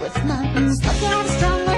with mine. Stuck out strong.